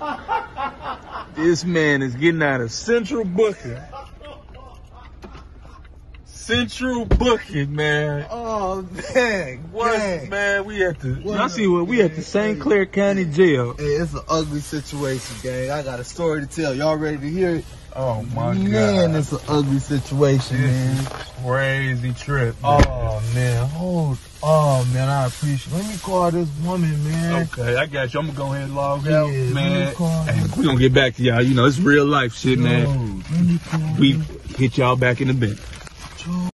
This man is getting out of central booking. Central booking, man. Oh dang! What, dang. man? We at the. What Y'all see what we at the St. Clair County Jail. Hey, it's an ugly situation, gang. I got a story to tell. Y'all ready to hear it? Oh my man, god. it's an ugly situation, This man. crazy trip. man. Oh man. Oh man, I appreciate. Let me call this woman, man. Okay, I got you. I'm gonna go ahead and log out, man. Hey, we gonna get back to y'all. You know, it's real life shit, man. Yo, let me call We hit y'all back in the bin.